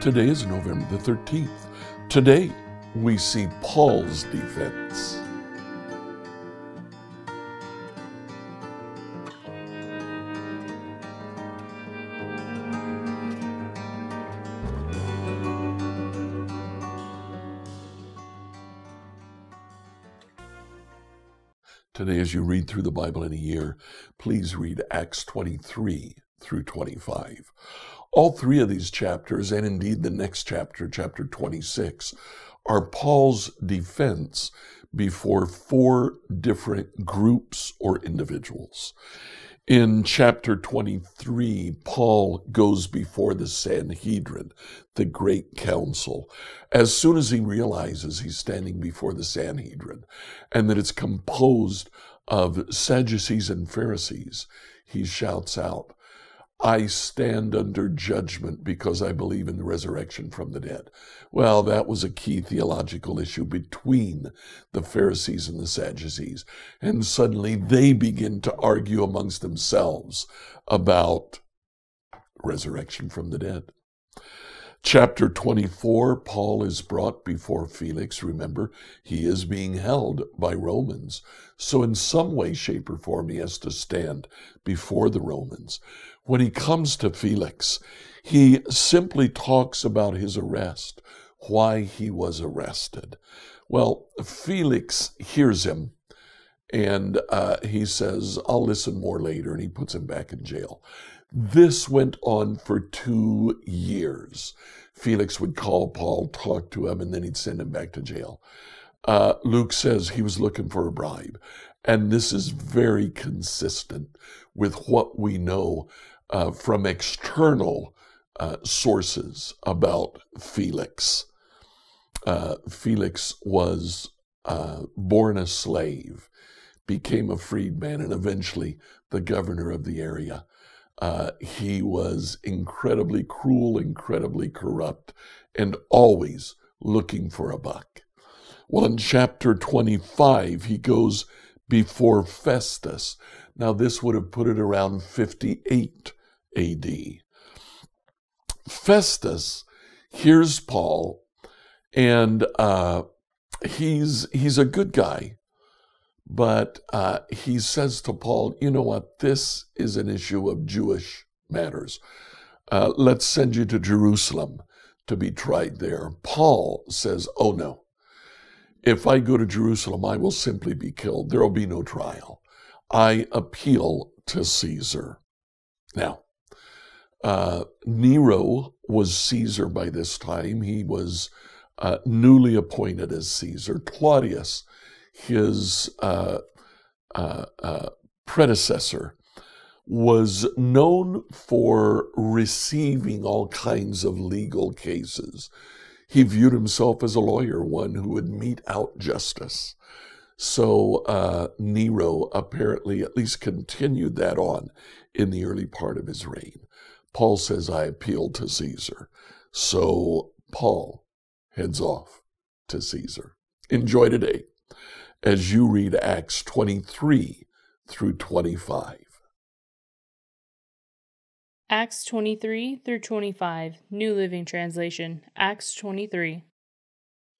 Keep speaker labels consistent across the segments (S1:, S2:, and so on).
S1: Today is November the 13th. Today we see Paul's defense. As you read through the Bible in a year, please read Acts 23 through 25. All three of these chapters, and indeed the next chapter, chapter 26, are Paul's defense before four different groups or individuals. In chapter 23, Paul goes before the Sanhedrin, the great council. As soon as he realizes he's standing before the Sanhedrin and that it's composed of Sadducees and Pharisees, he shouts out, I stand under judgment because I believe in the resurrection from the dead. Well, that was a key theological issue between the Pharisees and the Sadducees. And suddenly they begin to argue amongst themselves about resurrection from the dead. Chapter 24, Paul is brought before Felix. Remember, he is being held by Romans. So, in some way, shape, or form, he has to stand before the Romans. When he comes to Felix, he simply talks about his arrest, why he was arrested. Well, Felix hears him and uh, he says, I'll listen more later, and he puts him back in jail. This went on for two years. Felix would call Paul, talk to him, and then he'd send him back to jail. Uh, Luke says he was looking for a bribe. And this is very consistent with what we know uh, from external uh, sources about Felix. Uh, Felix was uh, born a slave, became a freedman, and eventually the governor of the area. Uh, he was incredibly cruel, incredibly corrupt, and always looking for a buck. Well, in chapter 25, he goes before Festus. Now, this would have put it around 58 AD. Festus hears Paul, and uh, he's he's a good guy. But uh, he says to Paul, you know what? This is an issue of Jewish matters. Uh, let's send you to Jerusalem to be tried there. Paul says, oh no. If I go to Jerusalem, I will simply be killed. There will be no trial. I appeal to Caesar. Now, uh, Nero was Caesar by this time. He was uh, newly appointed as Caesar. Claudius his uh, uh, uh, predecessor, was known for receiving all kinds of legal cases. He viewed himself as a lawyer, one who would mete out justice. So uh, Nero apparently at least continued that on in the early part of his reign. Paul says, I appeal to Caesar. So Paul heads off to Caesar. Enjoy today as you read Acts 23 through 25.
S2: Acts 23 through 25, New Living Translation, Acts 23.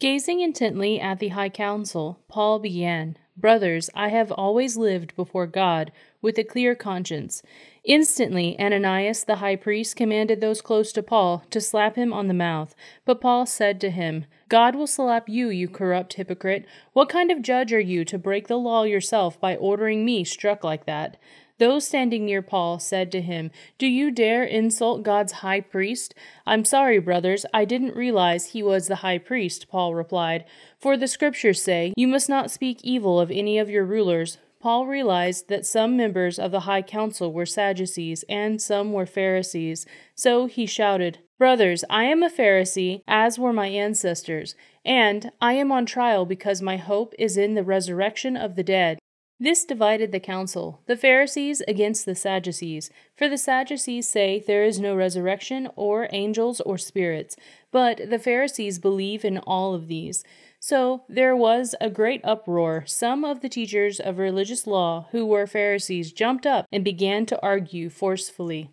S2: Gazing intently at the high council, Paul began, Brothers, I have always lived before God with a clear conscience. Instantly, Ananias the high priest commanded those close to Paul to slap him on the mouth. But Paul said to him, God will slap you, you corrupt hypocrite. What kind of judge are you to break the law yourself by ordering me struck like that? Those standing near Paul said to him, Do you dare insult God's high priest? I'm sorry, brothers, I didn't realize he was the high priest, Paul replied. For the scriptures say, You must not speak evil of any of your rulers. Paul realized that some members of the high council were Sadducees and some were Pharisees. So he shouted, Brothers, I am a Pharisee, as were my ancestors, and I am on trial because my hope is in the resurrection of the dead. This divided the council, the Pharisees against the Sadducees. For the Sadducees say there is no resurrection, or angels, or spirits, but the Pharisees believe in all of these. So there was a great uproar. Some of the teachers of religious law, who were Pharisees, jumped up and began to argue forcefully.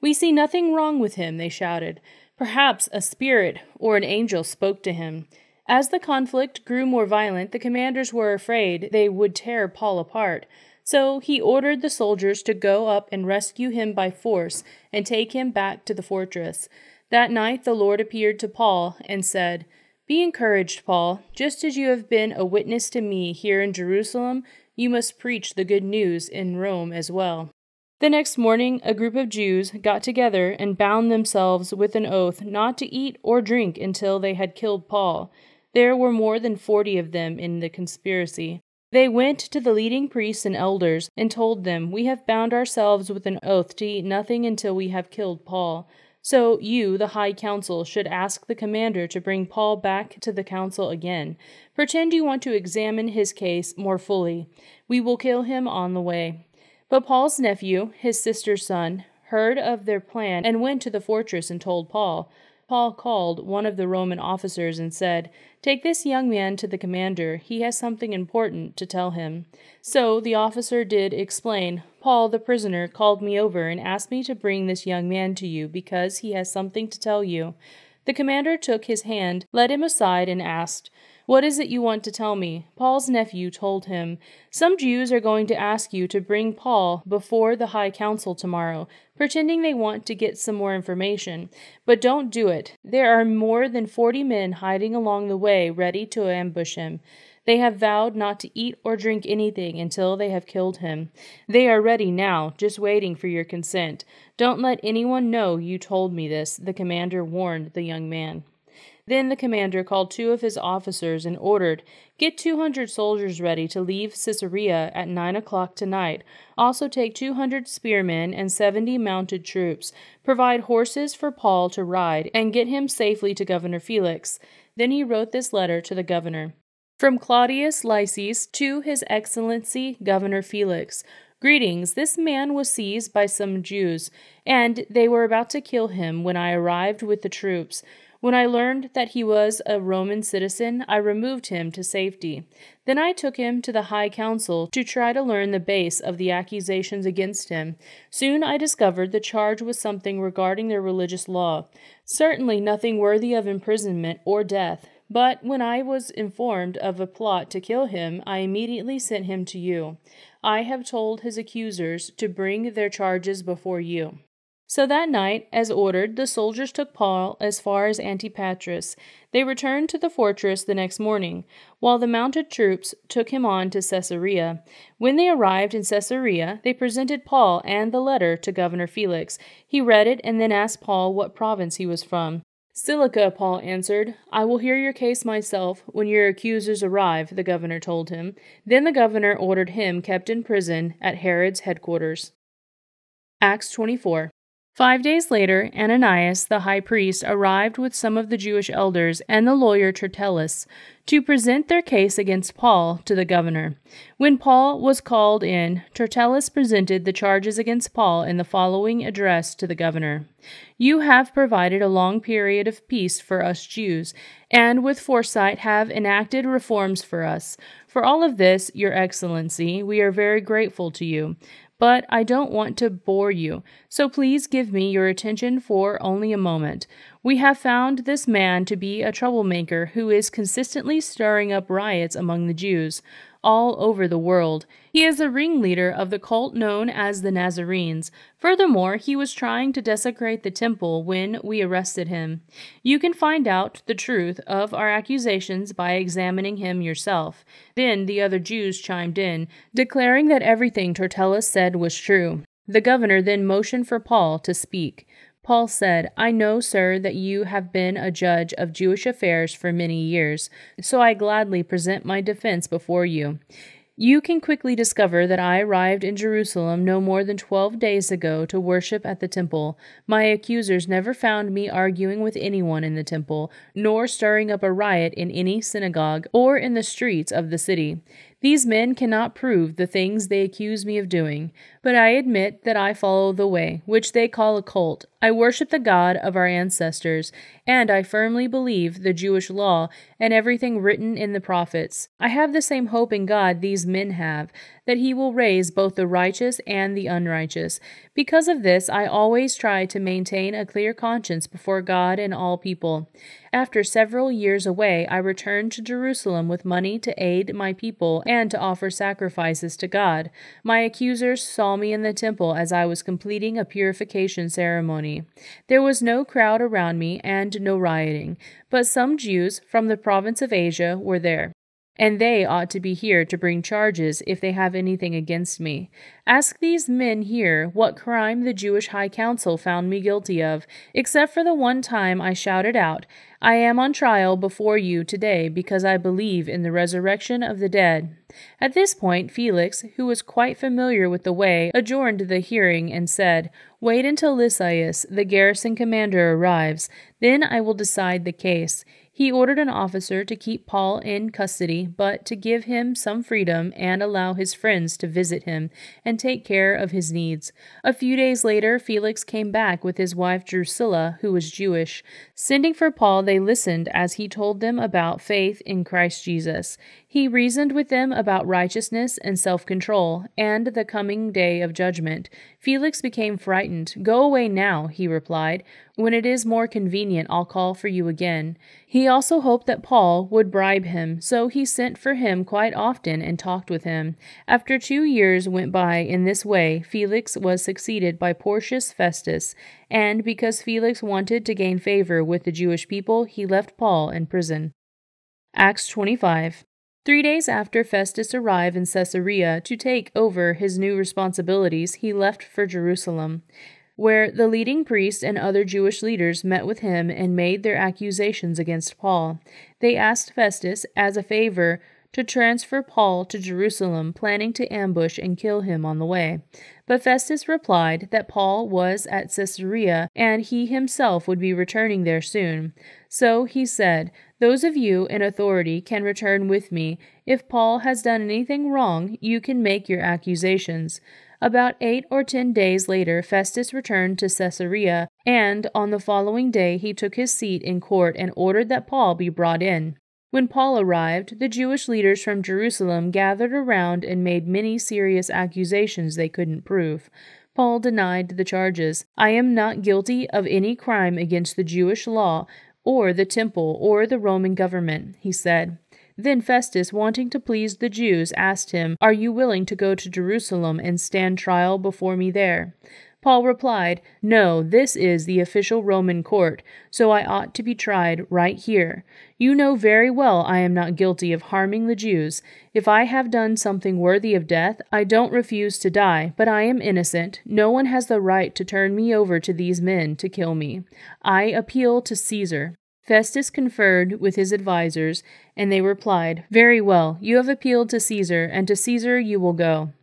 S2: We see nothing wrong with him, they shouted. Perhaps a spirit or an angel spoke to him. As the conflict grew more violent, the commanders were afraid they would tear Paul apart. So he ordered the soldiers to go up and rescue him by force and take him back to the fortress. That night the Lord appeared to Paul and said, Be encouraged, Paul. Just as you have been a witness to me here in Jerusalem, you must preach the good news in Rome as well. The next morning, a group of Jews got together and bound themselves with an oath not to eat or drink until they had killed Paul. There were more than forty of them in the conspiracy. They went to the leading priests and elders and told them, We have bound ourselves with an oath to eat nothing until we have killed Paul. So you, the high council, should ask the commander to bring Paul back to the council again. Pretend you want to examine his case more fully. We will kill him on the way. But Paul's nephew, his sister's son, heard of their plan and went to the fortress and told Paul. Paul called one of the Roman officers and said, Take this young man to the commander. He has something important to tell him. So the officer did explain, Paul, the prisoner, called me over and asked me to bring this young man to you because he has something to tell you. The commander took his hand, led him aside, and asked, what is it you want to tell me? Paul's nephew told him, Some Jews are going to ask you to bring Paul before the High Council tomorrow, pretending they want to get some more information. But don't do it. There are more than forty men hiding along the way ready to ambush him. They have vowed not to eat or drink anything until they have killed him. They are ready now, just waiting for your consent. Don't let anyone know you told me this, the commander warned the young man. Then the commander called two of his officers and ordered, Get 200 soldiers ready to leave Caesarea at 9 o'clock tonight. Also take 200 spearmen and 70 mounted troops. Provide horses for Paul to ride, and get him safely to Governor Felix. Then he wrote this letter to the governor. From Claudius Lysias to His Excellency Governor Felix. Greetings. This man was seized by some Jews, and they were about to kill him when I arrived with the troops. When I learned that he was a Roman citizen, I removed him to safety. Then I took him to the High Council to try to learn the base of the accusations against him. Soon I discovered the charge was something regarding their religious law. Certainly nothing worthy of imprisonment or death. But when I was informed of a plot to kill him, I immediately sent him to you. I have told his accusers to bring their charges before you. So that night, as ordered, the soldiers took Paul as far as Antipatris. They returned to the fortress the next morning, while the mounted troops took him on to Caesarea. When they arrived in Caesarea, they presented Paul and the letter to Governor Felix. He read it and then asked Paul what province he was from. Cilicia, Paul answered. I will hear your case myself when your accusers arrive, the governor told him. Then the governor ordered him kept in prison at Herod's headquarters. Acts 24. Five days later, Ananias the high priest arrived with some of the Jewish elders and the lawyer Tertullus to present their case against Paul to the governor. When Paul was called in, Tertullus presented the charges against Paul in the following address to the governor You have provided a long period of peace for us Jews, and with foresight have enacted reforms for us. For all of this, Your Excellency, we are very grateful to you but I don't want to bore you, so please give me your attention for only a moment. We have found this man to be a troublemaker who is consistently stirring up riots among the Jews all over the world. He is a ringleader of the cult known as the Nazarenes. Furthermore, he was trying to desecrate the temple when we arrested him. You can find out the truth of our accusations by examining him yourself. Then the other Jews chimed in, declaring that everything Tertullus said was true. The governor then motioned for Paul to speak. Paul said, I know, sir, that you have been a judge of Jewish affairs for many years, so I gladly present my defense before you. You can quickly discover that I arrived in Jerusalem no more than twelve days ago to worship at the temple. My accusers never found me arguing with anyone in the temple, nor stirring up a riot in any synagogue or in the streets of the city. These men cannot prove the things they accuse me of doing, but I admit that I follow the way, which they call a cult. I worship the God of our ancestors, and I firmly believe the Jewish law and everything written in the prophets. I have the same hope in God these men have, that he will raise both the righteous and the unrighteous. Because of this, I always try to maintain a clear conscience before God and all people. After several years away, I returned to Jerusalem with money to aid my people and to offer sacrifices to God. My accusers saw me in the temple as I was completing a purification ceremony. There was no crowd around me and no rioting, but some Jews from the province of Asia were there and they ought to be here to bring charges if they have anything against me. Ask these men here what crime the Jewish High Council found me guilty of, except for the one time I shouted out, I am on trial before you today because I believe in the resurrection of the dead. At this point, Felix, who was quite familiar with the way, adjourned the hearing and said, Wait until Lysias, the garrison commander, arrives. Then I will decide the case. He ordered an officer to keep Paul in custody, but to give him some freedom and allow his friends to visit him and take care of his needs. A few days later, Felix came back with his wife Drusilla, who was Jewish. Sending for Paul, they listened as he told them about faith in Christ Jesus. He reasoned with them about righteousness and self control, and the coming day of judgment. Felix became frightened. Go away now, he replied. When it is more convenient, I'll call for you again. He also hoped that Paul would bribe him, so he sent for him quite often and talked with him. After two years went by in this way, Felix was succeeded by Porcius Festus, and because Felix wanted to gain favor with the Jewish people, he left Paul in prison. Acts 25. Three days after Festus arrived in Caesarea to take over his new responsibilities, he left for Jerusalem, where the leading priests and other Jewish leaders met with him and made their accusations against Paul. They asked Festus, as a favor, to transfer Paul to Jerusalem, planning to ambush and kill him on the way. But Festus replied that Paul was at Caesarea and he himself would be returning there soon. So he said, Those of you in authority can return with me. If Paul has done anything wrong, you can make your accusations. About eight or ten days later, Festus returned to Caesarea, and on the following day he took his seat in court and ordered that Paul be brought in. When Paul arrived, the Jewish leaders from Jerusalem gathered around and made many serious accusations they couldn't prove. Paul denied the charges. I am not guilty of any crime against the Jewish law, or the temple, or the Roman government, he said. Then Festus, wanting to please the Jews, asked him, Are you willing to go to Jerusalem and stand trial before me there? Paul replied, No, this is the official Roman court, so I ought to be tried right here. You know very well I am not guilty of harming the Jews. If I have done something worthy of death, I don't refuse to die, but I am innocent. No one has the right to turn me over to these men to kill me. I appeal to Caesar. Festus conferred with his advisers, and they replied, Very well, you have appealed to Caesar, and to Caesar you will go.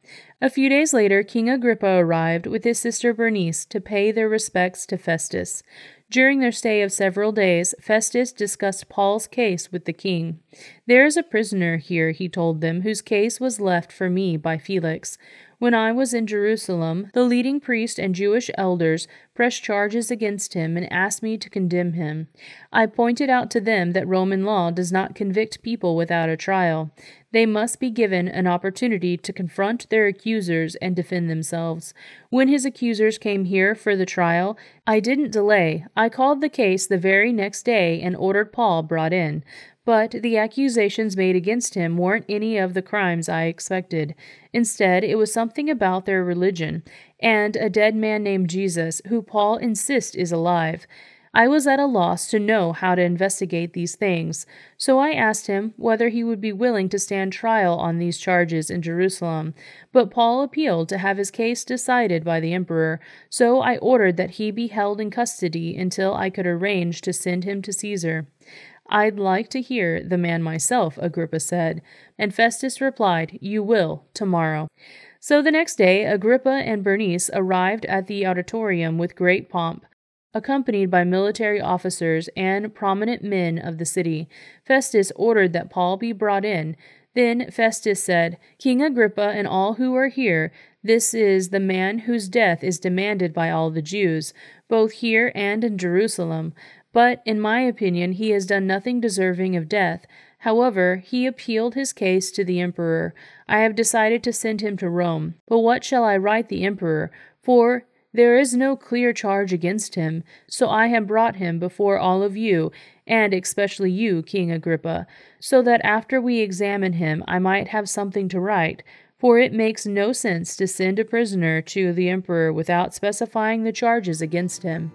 S2: A few days later, King Agrippa arrived with his sister Bernice to pay their respects to Festus. During their stay of several days, Festus discussed Paul's case with the king. There is a prisoner here, he told them, whose case was left for me by Felix. When I was in Jerusalem, the leading priest and Jewish elders pressed charges against him and asked me to condemn him. I pointed out to them that Roman law does not convict people without a trial. They must be given an opportunity to confront their accusers and defend themselves. When his accusers came here for the trial, I didn't delay. I called the case the very next day and ordered Paul brought in. But the accusations made against him weren't any of the crimes I expected. Instead, it was something about their religion and a dead man named Jesus, who Paul insists is alive. I was at a loss to know how to investigate these things, so I asked him whether he would be willing to stand trial on these charges in Jerusalem. But Paul appealed to have his case decided by the emperor, so I ordered that he be held in custody until I could arrange to send him to Caesar. I'd like to hear the man myself, Agrippa said, and Festus replied, You will, tomorrow. So the next day, Agrippa and Bernice arrived at the auditorium with great pomp, accompanied by military officers and prominent men of the city. Festus ordered that Paul be brought in. Then Festus said, King Agrippa and all who are here, this is the man whose death is demanded by all the Jews, both here and in Jerusalem. But, in my opinion, he has done nothing deserving of death. However, he appealed his case to the emperor. I have decided to send him to Rome. But what shall I write the emperor? For there is no clear charge against him, so I have brought him before all of you, and especially you, King Agrippa, so that after we examine him I might have something to write. For it makes no sense to send a prisoner to the emperor without specifying the charges against him.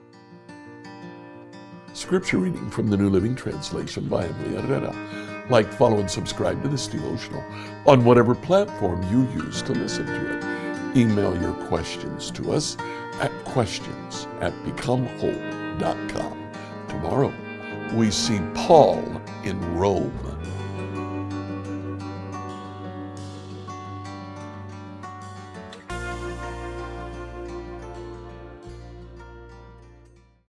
S1: Scripture reading from the New Living Translation by Emily Herrera. Like, follow, and subscribe to this devotional on whatever platform you use to listen to it. Email your questions to us at questions at becomehope.com. Tomorrow, we see Paul in Rome.